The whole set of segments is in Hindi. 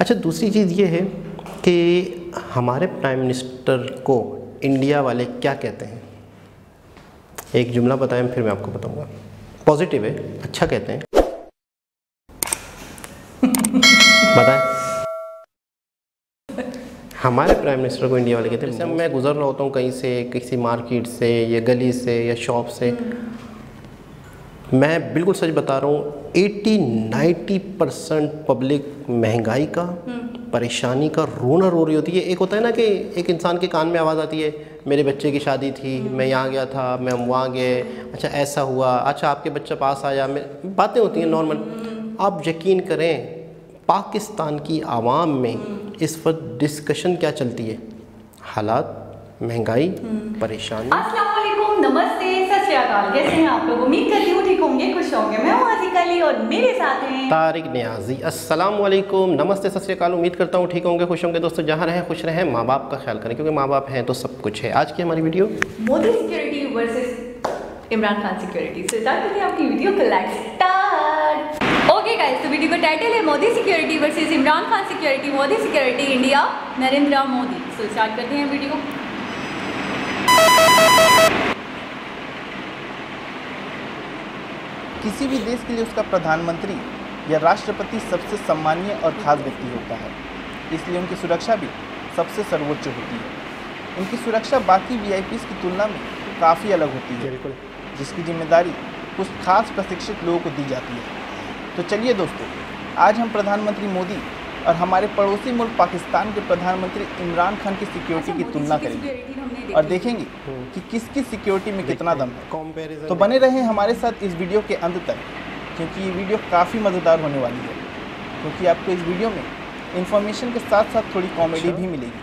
अच्छा दूसरी चीज़ ये है कि हमारे प्राइम मिनिस्टर को इंडिया वाले क्या कहते हैं? एक जुमला बताएँ, फिर मैं आपको बताऊँगा। पॉजिटिव है अच्छा कहते हैं। बताएँ। हमारे प्राइम मिनिस्टर को इंडिया वाले कहते हैं। जैसे मैं गुजर रहा होता हूँ कहीं से, किसी मार्केट से, या गली से, या शॉप से। मैं बिल्कुल सच बता रहा हूँ 80 90 परसेंट पब्लिक महँगाई का परेशानी का रोना रो रही होती है। एक होता है ना कि एक इंसान के कान में आवाज़ आती है मेरे बच्चे की शादी थी मैं यहाँ गया था मैं वहाँ गए अच्छा ऐसा हुआ अच्छा आपके बच्चा पास आया मैं बातें होती हैं नॉर्मल आप यकीन करें पाकिस्तान की आवाम में इस वक्त डिस्कशन क्या चलती है? हालात महँगाई परेशानी। नमस्ते सत श्री अकाल। कैसे हैं आप लोग? उम्मीद करती हूँ होंगे खुश होंगे। मैं हूँ आजिक अली और मेरे साथ हैं। तारिक न्याजी अस्सलाम वालेकुम नमस्ते सत श्री अकाल। उम्मीद करता हूँ ठीक होंगे खुश होंगे। दोस्तों जहाँ रहें खुश रहें माँ बाप का ख्याल करें क्योंकि माँ बाप हैं तो सब कुछ है। आज की हमारी video? Modi security versus Imran Khan security. से आपकी वीडियो को लाइक स्टार्ट ओके गाइस तो वीडियो का टाइटल है Modi security versus Imran Khan security Modi security India Narendra Modi. So start करते हैं वीडियो। किसी भी देश के लिए उसका प्रधानमंत्री या राष्ट्रपति सबसे सम्मानीय और खास व्यक्ति होता है। इसलिए उनकी सुरक्षा भी सबसे सर्वोच्च होती है। उनकी सुरक्षा बाकी वी की तुलना में काफ़ी अलग होती है बिल्कुल। जिसकी ज़िम्मेदारी कुछ खास प्रशिक्षित लोगों को दी जाती है। तो चलिए दोस्तों आज हम प्रधानमंत्री मोदी और हमारे पड़ोसी मुल्क पाकिस्तान के प्रधानमंत्री इमरान खान की सिक्योरिटी की तुलना करेंगे। और देखेंगे कि किसकी सिक्योरिटी में कितना दम है तो बने रहें हमारे साथ इस वीडियो के अंत तक क्योंकि ये वीडियो काफ़ी मज़ेदार होने वाली है। क्योंकि आपको इस वीडियो में इन्फॉर्मेशन के साथ साथ थोड़ी कॉमेडी भी मिलेगी।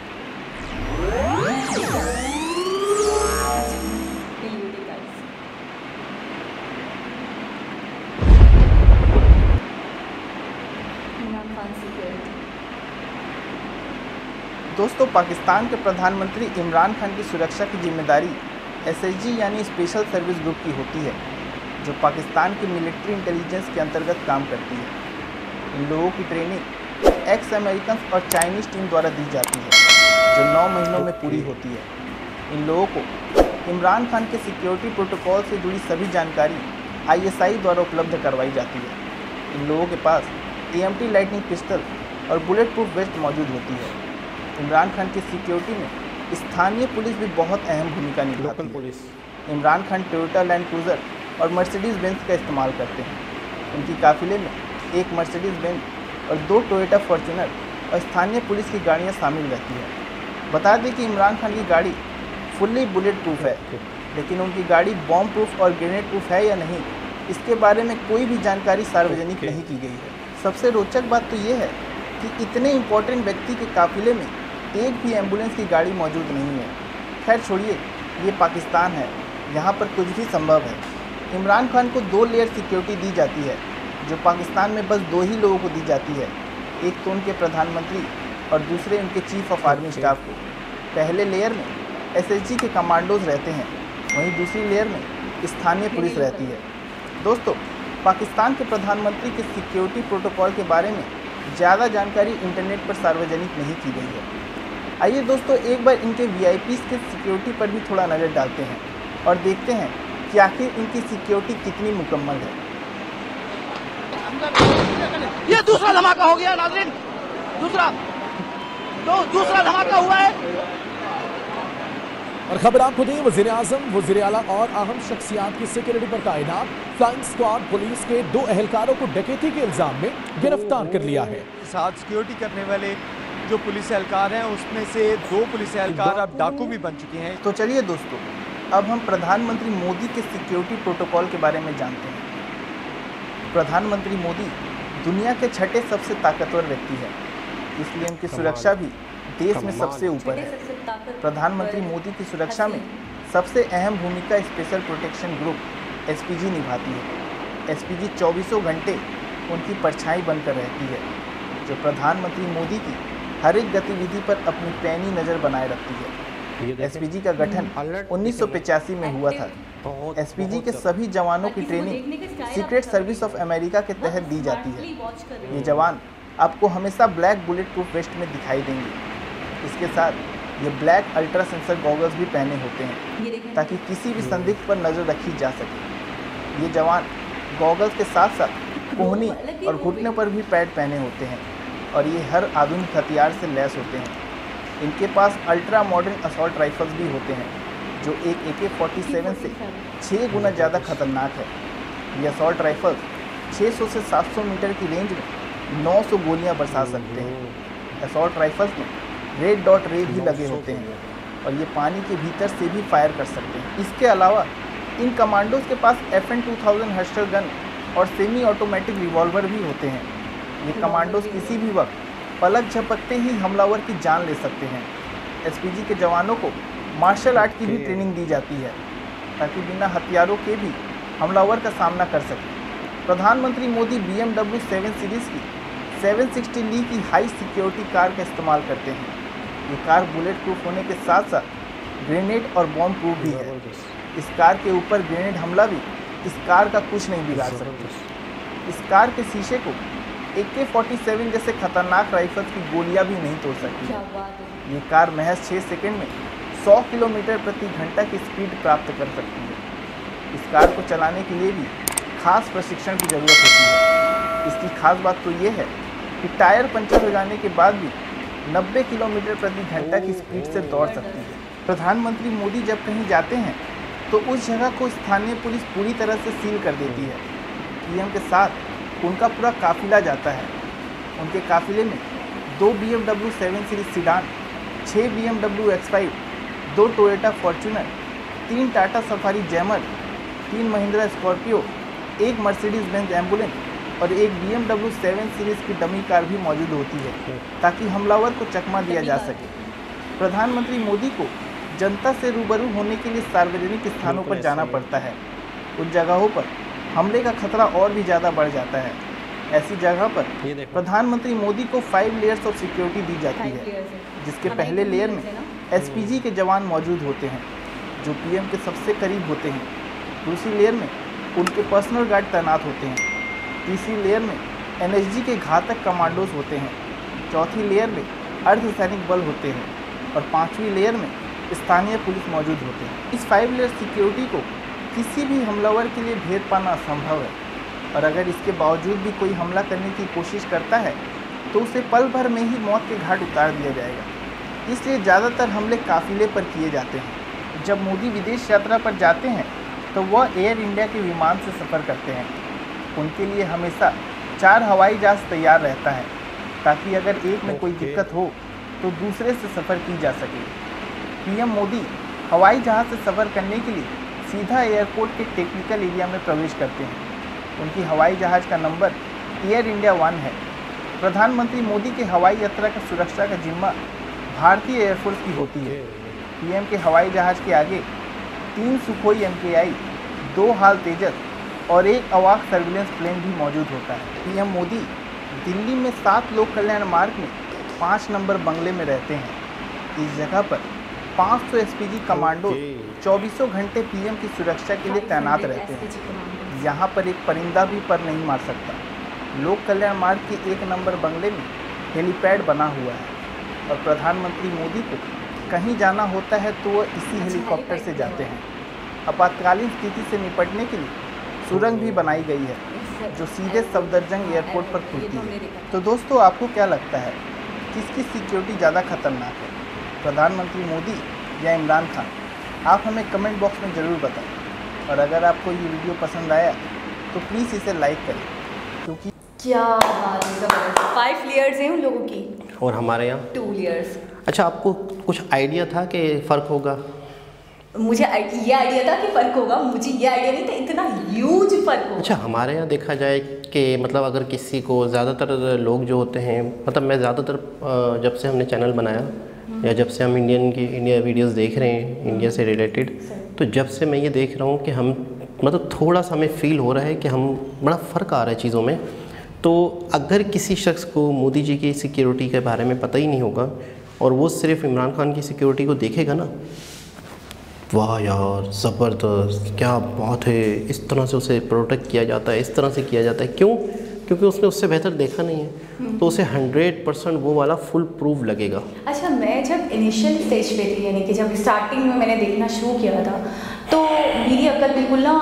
दोस्तों पाकिस्तान के प्रधानमंत्री इमरान खान की सुरक्षा की ज़िम्मेदारी एसएसजी यानी स्पेशल सर्विस ग्रुप की होती है जो पाकिस्तान की मिलिट्री इंटेलिजेंस के अंतर्गत काम करती है। इन लोगों की ट्रेनिंग एक्स अमेरिकन और चाइनीज़ टीम द्वारा दी जाती है जो नौ महीनों में पूरी होती है। इन लोगों को इमरान खान के सिक्योरिटी प्रोटोकॉल से जुड़ी सभी जानकारी आईएसआई द्वारा उपलब्ध करवाई जाती है। इन लोगों के पास टीएमटी लाइटनिंग पिस्टल और बुलेट प्रूफ वेस्ट मौजूद होती है। इमरान खान की सिक्योरिटी में स्थानीय पुलिस भी बहुत अहम भूमिका निभाती है। Police. Imran Khan Toyota Land Cruiser और मर्सिडीज़ बेंज का इस्तेमाल करते हैं। उनकी काफिले में एक मर्सिडीज़ बेंज और दो टोयोटा फॉर्चूनर और स्थानीय पुलिस की गाड़ियाँ शामिल रहती हैं। बता दें कि इमरान खान की गाड़ी फुल्ली बुलेट प्रूफ है लेकिन उनकी गाड़ी बॉम्ब प्रूफ और ग्रेनेड प्रूफ है या नहीं इसके बारे में कोई भी जानकारी सार्वजनिक Okay. नहीं की गई है। सबसे रोचक बात तो ये है कि इतने इम्पोर्टेंट व्यक्ति के काफिले में एक भी एंबुलेंस की गाड़ी मौजूद नहीं है। खैर छोड़िए ये पाकिस्तान है। यहाँ पर कुछ भी संभव है। इमरान खान को दो लेयर सिक्योरिटी दी जाती है जो पाकिस्तान में बस दो ही लोगों को दी जाती है। एक तो उनके प्रधानमंत्री और दूसरे उनके चीफ ऑफ़ आर्मी स्टाफ को। पहले लेयर में एसएसजी के कमांडोज रहते हैं वहीं दूसरी लेयर में स्थानीय पुलिस रहती है। दोस्तों पाकिस्तान के प्रधानमंत्री के सिक्योरिटी प्रोटोकॉल के बारे में ज़्यादा जानकारी इंटरनेट पर सार्वजनिक नहीं की गई है। आइए दोस्तों एक बार इनके वी के सिक्योरिटी पर भी थोड़ा नज़र डालते हैं और देखते हैं कि आखिर इनकी सिक्योरिटी कितनी मुकम्मल है। ये दूसरा धमाका हो गया नाजरीन। दूसरा। तो दूसरा धमाका हुआ है। और खबर आपको दी वज़ीर आज़म वज़ीर अला और अहम शख्सियात की सिक्योरिटी पर तैनात फ्लाइंग स्क्वाड पुलिस के दो एहलकारों को डकैती के इल्ज़ाम में गिरफ़्तार कर लिया है। साथ सिक्योरिटी करने वाले जो पुलिस एहलकार हैं उसमें से दो पुलिस एहलकार अब डाकू भी बन चुके हैं। तो चलिए दोस्तों अब हम प्रधानमंत्री मोदी के सिक्योरिटी प्रोटोकॉल के बारे में जानते हैं। प्रधानमंत्री मोदी दुनिया के छठे सबसे ताकतवर व्यक्ति है इसलिए उनकी सुरक्षा भी देश में सबसे ऊपर है। प्रधानमंत्री मोदी की सुरक्षा में सबसे अहम भूमिका स्पेशल प्रोटेक्शन ग्रुप एसपीजी निभाती है। एसपीजी चौबीसों घंटे उनकी परछाई बनकर रहती है जो प्रधानमंत्री मोदी की हर एक गतिविधि पर अपनी पैनी नज़र बनाए रखती है। एसपीजी का गठन अलर्ट उन्नीस में हुआ था। एसपीजी के सभी जवानों की training secret service of America के तहत दी जाती है। ये जवान आपको हमेशा ब्लैक बुलेट प्रूफ वेस्ट में दिखाई देंगे। इसके साथ ये ब्लैक अल्ट्रा सेंसर गॉगल्स भी पहने होते हैं ताकि किसी भी संदिग्ध पर नज़र रखी जा सके। ये जवान गॉगल्स के साथ साथ कोहनी और घुटने पर भी पैड पहने होते हैं। और ये हर आधुनिक हथियार से लैस होते हैं। इनके पास अल्ट्रा मॉडर्न असॉल्ट राइफल्स भी होते हैं, जो एक ए के फोर्टी सेवन से छः गुना ज़्यादा खतरनाक है। ये असॉल्ट राइफल्स 600 से 700 मीटर की रेंज में 900 गोलियाँ बरसा सकते हैं। असॉल्ट राइफल्स में रेड डॉट रे भी लगे होते हैं और ये पानी के भीतर से भी फायर कर सकते हैं। इसके अलावा इन कमांडोज के पास F N two thousand gun और सेमी ऑटोमेटिक रिवॉल्वर भी होते हैं। ये कमांडोज किसी भी वक्त पलक झपकते ही हमलावर की जान ले सकते हैं। एसपीजी के जवानों को मार्शल आर्ट की भी ट्रेनिंग दी जाती है ताकि बिना हथियारों के भी हमलावर का सामना कर सकें। प्रधानमंत्री Modi B M W seven series की 760 ली की हाई सिक्योरिटी कार का इस्तेमाल करते हैं। ये कार बुलेट प्रूफ होने के साथ साथ ग्रेनेड और बॉम्ब प्रूफ भी है। इस कार के ऊपर ग्रेनेड हमला भी इस कार का कुछ नहीं बिगाड़ सकते। इस कार के शीशे को ए के फोर्टी सेवन जैसे खतरनाक राइफल्स की गोलियाँ भी नहीं तोड़ सकती। ये कार महज 6 सेकंड में 100 किलोमीटर प्रति घंटा की स्पीड प्राप्त कर सकती है। इस कार को चलाने के लिए भी खास प्रशिक्षण की ज़रूरत होती है। इसकी खास बात तो ये है कि टायर पंचर हो जाने के बाद भी 90 किलोमीटर प्रति घंटा की स्पीड से दौड़ सकती है। प्रधानमंत्री मोदी जब कहीं जाते हैं तो उस जगह को स्थानीय पुलिस पूरी तरह से सील कर देती है। पीएम के साथ उनका पूरा काफिला जाता है। उनके काफिले में दो B M W seven series sedan छः B M W X five दो टोयोटा फॉर्चूनर तीन टाटा सफारी जैमर तीन महिंद्रा स्कॉर्पियो एक मर्सिडीज बेंज एंबुलेंस और एक B M W seven series की डमी कार भी मौजूद होती है ताकि हमलावर को चकमा दिया जा सके। प्रधानमंत्री मोदी को जनता से रूबरू होने के लिए सार्वजनिक स्थानों पर जाना पड़ता है। उन जगहों पर हमले का खतरा और भी ज़्यादा बढ़ जाता है। ऐसी जगह पर प्रधानमंत्री मोदी को फाइव लेयर्स ऑफ़ सिक्योरिटी दी जाती है जिसके पहले लेयर में? एसपीजी के जवान मौजूद होते हैं जो पीएम के सबसे करीब होते हैं। दूसरी लेयर में उनके पर्सनल गार्ड तैनात होते हैं। तीसरी लेयर में एनएसजी के घातक कमांडोज होते हैं। चौथी लेयर में अर्धसैनिक बल होते हैं और पाँचवीं लेयर में स्थानीय पुलिस मौजूद होते हैं। इस फाइव लेयर सिक्योरिटी को किसी भी हमलावर के लिए भेद पाना असंभव है। और अगर इसके बावजूद भी कोई हमला करने की कोशिश करता है तो उसे पल भर में ही मौत के घाट उतार दिया जाएगा। इसलिए ज़्यादातर हमले काफिले पर किए जाते हैं। जब मोदी विदेश यात्रा पर जाते हैं तो वह एयर इंडिया के विमान से सफ़र करते हैं। उनके लिए हमेशा चार हवाई जहाज़ तैयार रहता है ताकि अगर एक में कोई दिक्कत हो तो दूसरे से सफ़र की जा सके। पीएम मोदी हवाई जहाज़ से सफ़र करने के लिए सीधा एयरपोर्ट के टेक्निकल एरिया में प्रवेश करते हैं। उनकी हवाई जहाज़ का नंबर एयर इंडिया वन है। प्रधानमंत्री मोदी के हवाई यात्रा का सुरक्षा का जिम्मा भारतीय एयरफोर्स की होती है। पीएम के हवाई जहाज़ के आगे तीन सुखोई एम दो हाल तेजस और एक अवाक सर्विलेंस प्लेन भी मौजूद होता है। पीएम मोदी दिल्ली में सात लोक कल्याण मार्ग में पाँच नंबर बंगले में रहते हैं। इस जगह पर 500 एसपीजी कमांडो ओके। चौबीसों घंटे पीएम की सुरक्षा के लिए तैनात रहते हैं। यहाँ पर एक परिंदा भी पर नहीं मार सकता। लोक कल्याण मार्ग के एक नंबर बंगले में हेलीपैड बना हुआ है और प्रधानमंत्री मोदी को कहीं जाना होता है तो वह इसी हेलीकॉप्टर से जाते हैं। आपातकालीन स्थिति से निपटने के लिए सुरंग भी बनाई गई है जो सीधे सफदरजंग एयरपोर्ट पर खुलती है। तो दोस्तों आपको क्या लगता है किसकी सिक्योरिटी ज़्यादा खतरनाक है? प्रधानमंत्री मोदी या इमरान खान आप हमें कमेंट बॉक्स में ज़रूर बताएँ। और अगर आपको ये वीडियो पसंद आया तो प्लीज़ इसे लाइक करें क्योंकि क्या है फाइव लेयर्स हैं उन लोगों की। और हमारे यहाँ? टू लेयर्स अच्छा आपको कुछ आइडिया था कि फ़र्क होगा? मुझे ये आइडिया था कि फ़र्क होगा। मुझे ये आइडिया नहीं था इतना ह्यूज फ़र्क होगा। अच्छा हमारे यहाँ देखा जाए कि मतलब अगर किसी को ज़्यादातर लोग जो होते हैं मतलब मैं ज़्यादातर जब से हमने चैनल बनाया या जब से हम इंडियन की इंडिया वीडियोस देख रहे हैं इंडिया से रिलेटेड तो जब से मैं ये देख रहा हूँ कि हम मतलब थोड़ा सा हमें फील हो रहा है कि हम बड़ा फ़र्क आ रहा है चीज़ों में। तो अगर किसी शख्स को मोदी जी की सिक्योरिटी के बारे में पता ही नहीं होगा और वो सिर्फ़ इमरान खान की सिक्योरिटी को देखेगा ना वाह यार ज़बरदस्त क्या बात है इस तरह से उसे प्रोटेक्ट किया जाता है इस तरह से किया जाता है। क्यों? क्योंकि उसने उससे बेहतर देखा नहीं है। तो उसे हंड्रेड परसेंट वो वाला फुल प्रूफ लगेगा। अच्छा मैं जब इनिशियल स्टेज पे थी यानी कि जब स्टार्टिंग में मैंने देखना शुरू किया था तो मेरी अकल बिल्कुल ना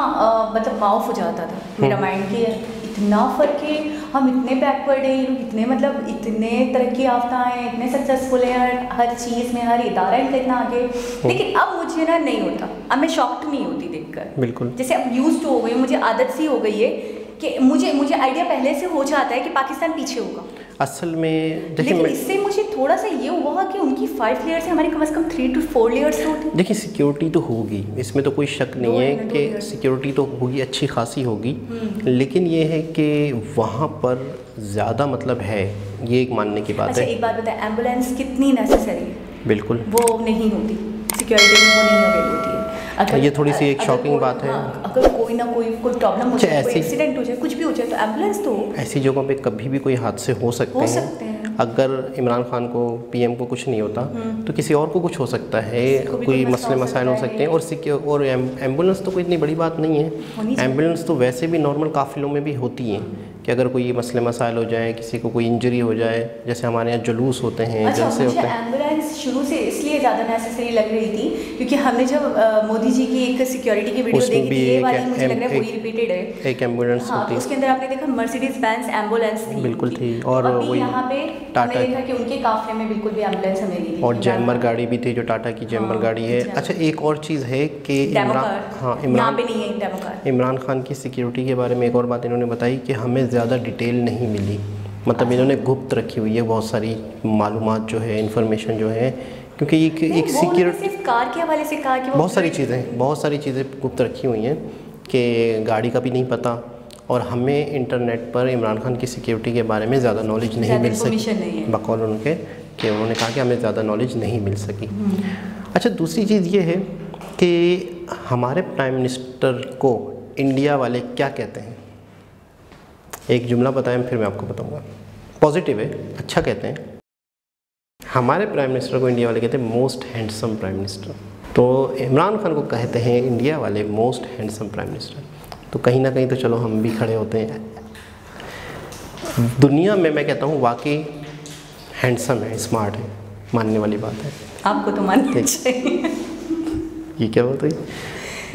मतलब माउफ हो जाता था। मेरा माइंड कि इतना फ़र्क है हम इतने बैकवर्ड हैं लोग इतने मतलब इतने तरक्की याफ्ता हैं इतने सक्सेसफुल हैं हर हर चीज़ में हर इदारा इनका इतना आगे। लेकिन अब मुझे ना नहीं होता। अब मैं शॉक्ड नहीं होती देखकर। बिल्कुल। जैसे अब यूज़ हो गई मुझे आदत सी हो गई है कि मुझे मुझे आइडिया पहले से हो जाता है कि पाकिस्तान पीछे होगा। असल में देखिए इससे मुझे थोड़ा सा ये हुआ कि उनकी फाइव लेयर्स है हमारी कम से कम थ्री टू फोर लेयर्स होती। देखिए सिक्योरिटी तो होगी। इसमें तो कोई शक नहीं है कि सिक्योरिटी तो होगी अच्छी खासी होगी। लेकिन ये है कि वहाँ पर ज़्यादा मतलब है ये एक मानने की बात अच्छा है। एक बात बताए एंबुलेंस कितनी नेसेसरी है? बिल्कुल। वो नहीं होती। सिक्योरिटी में वो नहीं अवेल होती है। अगर ये थोड़ी सी एक शॉकिंग बात है। हाँ, अगर कोई ना कोई कोई प्रॉब्लम हो अच्छा, जाए कोई एक्सीडेंट हो जाए कुछ भी हो जाए तो एंबुलेंस तो ऐसी जगहों पे कभी भी कोई हादसे हो सकते हो सकते हैं। अगर इमरान खान को पीएम को कुछ नहीं होता तो किसी और को कुछ हो सकता है कोई मसले हो मसाइल हो सकते हैं। और सिक्योर और एंबुलेंस तो कोई इतनी बड़ी बात नहीं है। एंबुलेंस तो वैसे भी नॉर्मल काफिलों में भी होती हैं कि अगर कोई मसले मसाइल हो जाए किसी को कोई इंजरी हो जाए जैसे हमारे यहाँ जुलूस होते हैं अच्छा जलसे होते हैं। एंबुलेंस शुरू से इसलिए ज़्यादा नेसेसरी लग रही थी क्योंकि हमने जब मोदी जी की एक सिक्योरिटी की वीडियो देखी थी ये वाली मुझे लग रहा है वही रिपीटेड है। एक एंबुलेंस हाँ होती। तो उसके अंदर आपने देखा मर्सिडीज बैंस एंबुलेंस थी बिल्कुल थी, और वही यहाँ पे टाटा देखा कि उनके काफले में बिल्कुल भी एंबुलेंस हमें नहीं और जैमर गाड़ी भी थी जो टाटा की जैमर हाँ, गाड़ी है। अच्छा एक और चीज़ है कि इमरान हाँ इमरान पे नहीं है इमरान खान की सिक्योरिटी के बारे में एक और बात इन्होंने बताई कि हमें ज़्यादा डिटेल नहीं मिली। मतलब इन्होंने गुप्त रखी हुई है बहुत सारी मालूमात जो है इन्फॉर्मेशन जो है क्योंकि एक एक सिर्फ़ कार के हवाले से कहा कि बहुत सारी चीज़ें बहुत सारी चीज़ें गुप्त रखी हुई हैं कि गाड़ी का भी नहीं पता और हमें इंटरनेट पर इमरान खान की सिक्योरिटी के बारे में ज़्यादा नॉलेज नहीं मिल सकी। बकौल उनके कि उन्होंने कहा कि हमें ज़्यादा नॉलेज नहीं मिल सकी। हम्म। अच्छा दूसरी चीज़ ये है कि हमारे प्राइम मिनिस्टर को इंडिया वाले क्या कहते हैं? एक जुमला बताएँ फिर मैं आपको बताऊँगा। पॉजिटिव है अच्छा कहते हैं। हमारे प्राइम मिनिस्टर को इंडिया वाले कहते हैं मोस्ट हैंडसम प्राइम मिनिस्टर तो इमरान खान को कहते हैं इंडिया वाले मोस्ट हैंडसम प्राइम मिनिस्टर तो कहीं ना कहीं तो चलो हम भी खड़े होते हैं। दुनिया में मैं कहता हूँ वाकई हैंडसम है स्मार्ट है मानने वाली बात है। आपको तो मानना चाहिए। ये क्या बात हुई?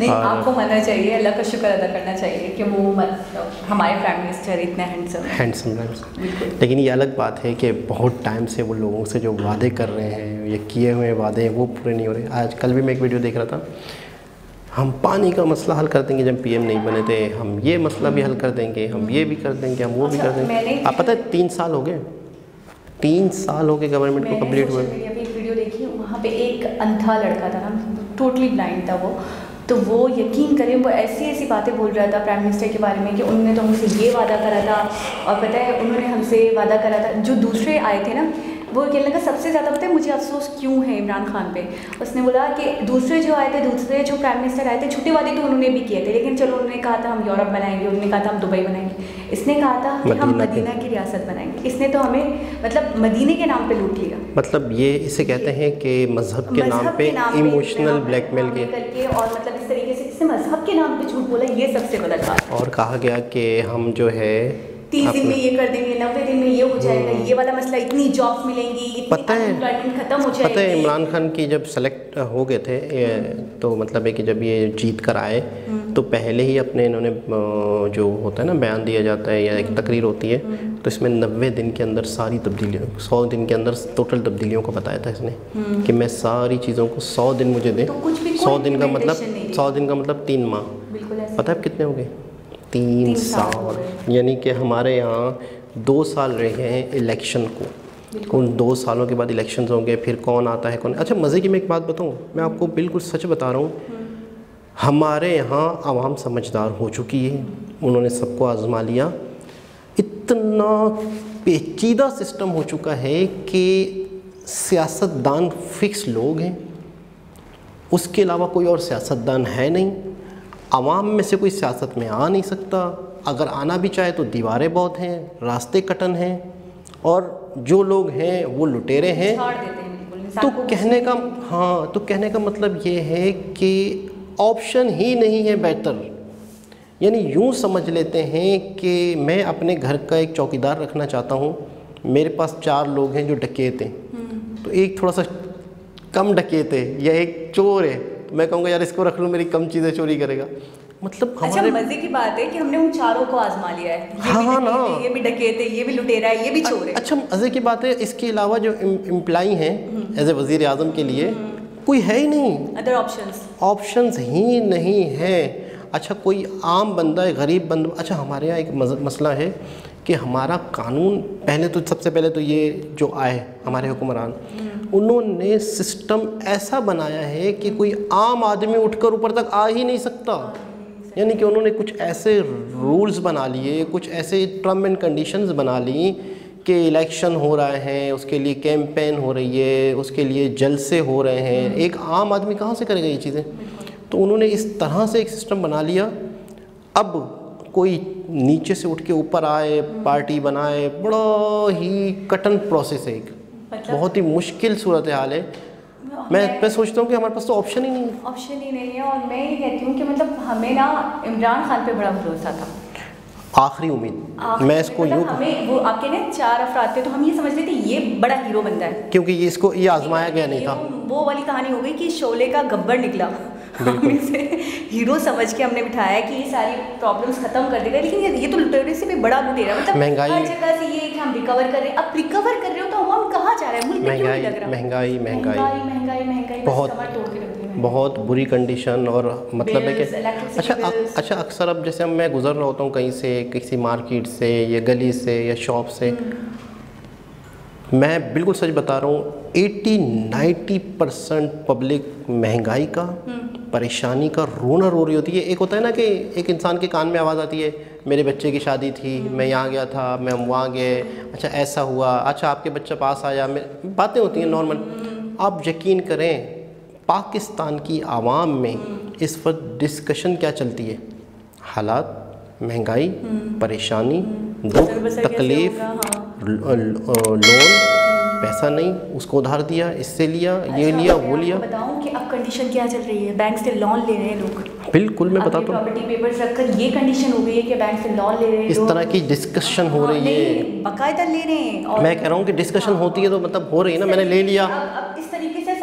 नहीं और- आपको मानना चाहिए अल्लाह का शुक्र अदा करना चाहिए कि वो मतलब हमारे प्राइम मिनिस्टर इतने हैंडसम हैंडसम प्राइम लेकिन ये अलग बात है कि बहुत टाइम से वो लोगों से जो वादे कर रहे हैं ये किए हुए वादे हैं वो पूरे नहीं हो रहे। आज कल भी मैं एक वीडियो देख रहा था। हम पानी का मसला हल कर देंगे जब पीएम नहीं बने थे। हम ये मसला भी हल कर देंगे हम ये भी कर देंगे हम वो भी अच्छा, कर देंगे आप पता है तीन साल हो गए। तीन साल हो गए गवर्नमेंट को मैंने कंप्लीट हुए। एक वीडियो देखी वहाँ पे एक अंधा लड़का था ना टोटली ब्लाइंड था वो। तो वो यकीन करें, वो ऐसी ऐसी बातें बोल रहा था प्राइम मिनिस्टर के बारे में कि उन्होंने तो हमसे ये वादा करा था और पता है उन्होंने हमसे वादा करा था। जो दूसरे आए थे ना, वो कहने लगा, सबसे ज़्यादा पता है मुझे अफसोस क्यों है इमरान खान पे? उसने बोला कि दूसरे जो आए थे, दूसरे जो प्राइम मिनिस्टर आए थे छुट्टी वादे तो उन्होंने भी किए थे, लेकिन चलो उन्होंने कहा था हम यूरोप बनाएँगे, उन्होंने कहा था हम दुबई बनाएँगे। इसने कहा था कि हम मदीना के- रियासत बनाएँगे। इसने तो हमें मतलब मदीने के नाम पे लूट लिया। मतलब ये इसे कहते हैं कि मज़हब के नाम पे इमोशनल ब्लैकमेल के करके और मतलब इस तरीके से इसने मज़हब के नाम पे झूठ बोला ये सबसे गलत बात और कहा गया कि हम जो है तीस दिन में ये कर देंगे नब्बे दिन में ये हो जाएगा ये वाला मसला इतनी जॉब्स मिलेंगी पता है- खत्म हो जाएगी पता है इमरान खान की जब सेलेक्ट हो गए थे तो मतलब है कि जब ये जीत कर आए तो पहले ही अपने इन्होंने जो होता है ना बयान दिया जाता है या एक तकरीर होती है तो इसमें नब्बे दिन के अंदर सारी तब्दीलियों सौ दिन के अंदर टोटल तब्दीलियों को बताया था इसने कि मैं सारी चीज़ों को सौ दिन मुझे दें। तो सौ दिन का मतलब सौ दिन का मतलब तीन माह। पता है कितने हो गए? तीन साल यानी कि हमारे यहाँ दो साल रहे हैं इलेक्शन को। उन दो सालों के बाद इलेक्शंस होंगे फिर कौन आता है कौन अच्छा मज़े की मैं एक बात बताऊँ। मैं आपको बिल्कुल सच बता रहा हूँ हमारे यहाँ आवाम समझदार हो चुकी है। उन्होंने सबको आजमा लिया। इतना पेचीदा सिस्टम हो चुका है कि सियासतदान फिक्स लोग हैं। उसके अलावा कोई और सियासतदान है नहीं। आवाम में से कोई सियासत में आ नहीं सकता। अगर आना भी चाहे तो दीवारें बहुत हैं रास्ते कटन हैं और जो लोग हैं वो लुटेरे हैं। तो कहने का हाँ तो कहने का मतलब ये है कि ऑप्शन ही नहीं है बेहतर यानी यूँ समझ लेते हैं कि मैं अपने घर का एक चौकीदार रखना चाहता हूँ। मेरे पास चार लोग हैं जो डकैत हैं। तो एक थोड़ा सा कम डकैत है या एक चोर है। तो मैं कहूँगा यार इसको रख लूँ मेरी कम चीज़ें चोरी करेगा। मतलब अच्छा मज़े की बात है कि हमने उन चारों को आजमा लिया है। ये हाँ, भी हाँ, ना। है, ये भी डकैत है ये भी लुटेरा है ये भी चोर है। अच्छा मज़े की बात है इसके अलावा जो एम्प्लाई हैं हम्म। एज ए वज़ीर आज़म के लिए कोई है ही नहीं। अदर ऑप्शंस ऑप्शंस ही नहीं है। अच्छा कोई आम बंदा है गरीब बंदा अच्छा हमारे यहाँ एक मसला है कि हमारा कानून पहले तो सबसे पहले तो ये जो आए हमारे हुक्मरान उन्होंने सिस्टम ऐसा बनाया है कि कोई आम आदमी उठकर ऊपर तक आ ही नहीं सकता। यानी कि उन्होंने कुछ ऐसे रूल्स बना लिए कुछ ऐसे टर्म एंड कंडीशंस बना ली कि इलेक्शन हो रहे हैं उसके लिए कैंपेन हो रही है उसके लिए जलसे हो रहे हैं। एक आम आदमी कहाँ से करेगा ये चीज़ें? तो उन्होंने इस तरह से एक सिस्टम बना लिया। अब कोई नीचे से उठ के ऊपर आए पार्टी बनाए बड़ा ही कठिन प्रोसेस है एक। मतलब? बहुत ही मुश्किल सूरत हाल है। मैं मैं सोचता हूँ कि हमारे पास तो ऑप्शन ही नहीं है। ऑप्शन ही नहीं है और मैं ये कहती हूँ कि मतलब हमें ना इमरान खान पे बड़ा भरोसा था। आखिरी उम्मीद। मैं इसको मतलब यूँ हमें वो आपके ना चार अफराद थे तो हम ये समझ रहे थे ये बड़ा हीरो बनता है। क्योंकि ये इसको ये आजमाया गया नहीं था। वो वाली कहानी हो गई कि शोले का गब्बर निकला। हम इसे हीरो समझ के हमने बिठाया कि ये सारी प्रॉब्लम्स खत्म कर देगा। लेकिन ये, तो लुटेरे से भी बड़ा लुटेरा मतलब महंगाई- हर जगह से ये कि हम रिकवर कर रहे हैं। अब रिकवर कर रहे हो तो हम कहाँ जा रहे हैं? महँगाई लग रहा। महँगाई महँगाई महँगाई महँगाई महँगाई बहुत- कमर तोड़ के रख दी। बहुत बुरी कंडीशन और मतलब है कि अच्छा अ- अच्छा अक्सर अब जैसे मैं गुजर रहा होता हूँ कहीं से किसी मार्केट से या गली से या शॉप से। मैं बिल्कुल सच बता रहा हूँ 80 90 परसेंट पब्लिक महँगाई का परेशानी का रोना रो रही होती है। एक होता है ना कि एक इंसान के कान में आवाज़ आती है मेरे बच्चे की शादी थी मैं यहाँ गया था मैं वहाँ गए अच्छा ऐसा हुआ अच्छा आपके बच्चा पास आया मैं बातें होती हैं नॉर्मल। आप यकीन करें पाकिस्तान की आवाम में इस वक्त डिस्कशन क्या चलती है? हालात महँगाई परेशानी दुख तकलीफ़ हाँ। लोन पैसा नहीं उसको उधार दिया इससे लिया ये अच्छा, लिया वो लिया। बताऊँ कि अब कंडीशन क्या चल रही है? बैंक से लोन ले रहे हैं लोग। बिल्कुल मैं बताता हूँ। प्रॉपर्टी पेपर्स रखकर ये कंडीशन हो गई है कि बैंक से लोन ले रहे हैं इस तरह की डिस्कशन हो हाँ, रही है। बकायदा ले रहे हैं और मैं कह रहा हूँ कि डिस्कशन होती है तो मतलब हो रही है ना मैंने ले लिया। अब इस तरीके से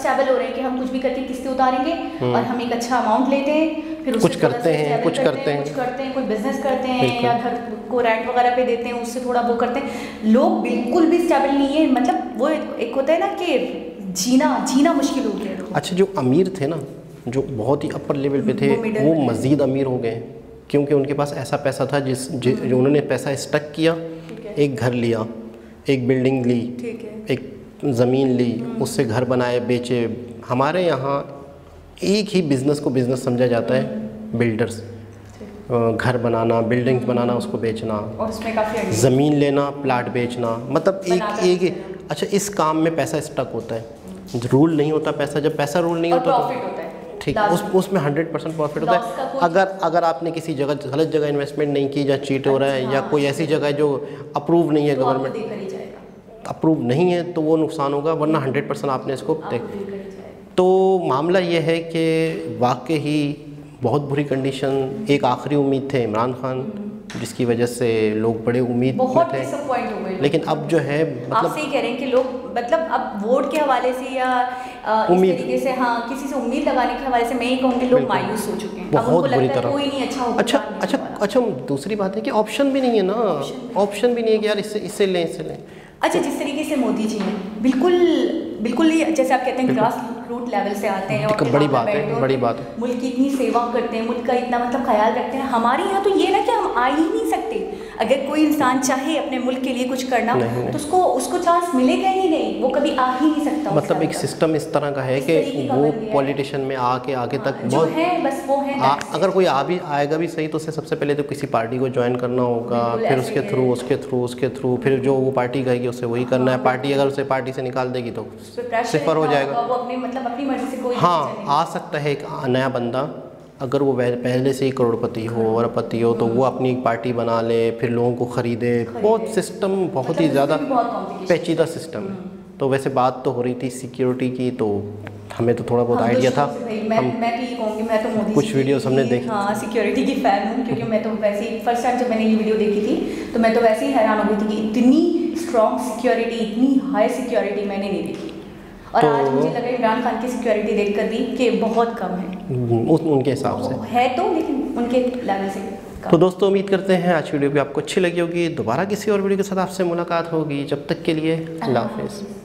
स्टेबल हो रहे हैं कि हम कुछ भी करके किस्तें उतारेंगे और हम एक अच्छा अमाउंट लेते हैं। फिर कुछ करते हैं, कुछ करते हैं। कुछ करते हैं कोई बिज़नेस करते हैं या घर को रेंट वगैरह पे देते हैं उससे थोड़ा वो करते हैं। लोग बिल्कुल भी स्टेबल नहीं है मतलब वो एक होता है ना कि जीना जीना मुश्किल हो गया। अच्छा जो अमीर थे ना जो बहुत ही अपर लेवल पे थे वो। मज़ीद अमीर हो गए क्योंकि उनके पास ऐसा पैसा था जिस जि- जो उन्होंने पैसा स्टक किया एक घर लिया एक बिल्डिंग ली एक ज़मीन ली उससे घर बनाए बेचे। हमारे यहाँ एक ही बिज़नेस को बिज़नेस समझा जाता है बिल्डर्स घर बनाना बिल्डिंग्स बनाना उसको बेचना। और उसमें काफ़ी ज़मीन लेना प्लाट बेचना मतलब एक एक अच्छा इस काम में पैसा स्टक होता है। रूल नहीं होता पैसा जब पैसा रूल नहीं होता तो होता है। ठीक उस उसमें हंड्रेड परसेंट प्रॉफिट होता है। अगर अगर आपने किसी जगह गलत जगह इन्वेस्टमेंट नहीं की या चीट हो रहा है या अच्छा, कोई ऐसी जगह है जो अप्रूव नहीं है तो गवर्नमेंट ही अप्रूव नहीं है तो वो नुकसान होगा वरना हंड्रेड परसेंट आपने इसको देख ही तो मामला ये है कि वाकई ही बहुत बुरी कंडीशन एक आखिरी उम्मीद थे इमरान खान जिसकी वजह से लोग बड़े उम्मीद बहुत थे। हो लोग। लेकिन अब जो है आप मतलब सही कह रहे हैं कि लोग मतलब अब वोट के हवाले से या उम्मीद। तरीके से हाँ किसी से उम्मीद लगाने के हवाले से मैं ही कहूँगी लोग मायूस हो चुके हैं। अब बहुत उनको बुरी लगता है तरह। कोई नहीं अच्छा अच्छा अच्छा अच्छा दूसरी बात है कि ऑप्शन भी नहीं है ना। ऑप्शन भी नहीं है। कि यार इससे इससे लें इससे लें। अच्छा जिस तरीके से मोदी जी हैं बिल्कुल बिल्कुल ही जैसे आप कहते हैं ग्रास रूट लेवल से आते हैं और बड़ी बात है, बड़ी बात है। मुल्क की इतनी सेवा करते हैं मुल्क का इतना मतलब ख्याल रखते हैं। हमारे यहाँ तो ये ना कि हम आ ही नहीं सकते। अगर कोई इंसान चाहे अपने मुल्क के लिए कुछ करना। तो उसको उसको चांस मिलेगा ही नहीं। वो कभी आ ही नहीं सकता मतलब एक सिस्टम इस तरह का है कि वो है। पॉलिटिशियन में आके आगे तक जो बहुत है बस वो है आ, अगर कोई आ भी आएगा भी सही तो उससे सबसे पहले तो किसी पार्टी को ज्वाइन करना होगा फिर उसके थ्रू उसके थ्रू उसके थ्रू फिर जो वो पार्टी कहेगी उसे वही करना है। पार्टी अगर उसे पार्टी से निकाल देगी तो उस सिफर हो जाएगा। वो अपनी मतलब अपनी मर्ज़ी से कोई हाँ आ सकता है एक नया बंदा। अगर वो पहले से ही करोड़पति हो अरबपति हो तो वो अपनी एक पार्टी बना ले फिर लोगों को ख़रीदे। बहुत सिस्टम बहुत मतलब ही ज़्यादा भी बहुत complication पेचीदा सिस्टम है तो वैसे बात तो हो रही थी सिक्योरिटी की तो हमें तो थोड़ा बहुत तो आइडिया था। शुरू से भाई, मैं हम मैं तो ये कहूँगी मैं तो मोदी कुछ videos हमने देखी। हाँ सिक्योरिटी की फ़ैन हूँ क्योंकि मैं तो वैसे ही फ़र्स्ट टाइम जब मैंने ये वीडियो देखी थी तो मैं तो वैसे ही हैरान हो गई थी कि इतनी स्ट्रॉन्ग सिक्योरिटी इतनी हाई सिक्योरिटी मैंने नहीं देखी। और तो- आज मुझे लगा इमरान खान की सिक्योरिटी देख कर भी कि बहुत कम है। हम्म, उस उनके हिसाब से। है तो लेकिन उनके लेवल से तो दोस्तों उम्मीद करते हैं आज वीडियो भी आपको अच्छी लगी होगी। दोबारा किसी और वीडियो के साथ आपसे मुलाकात होगी। जब तक के लिए अल्लाह हाफिज़।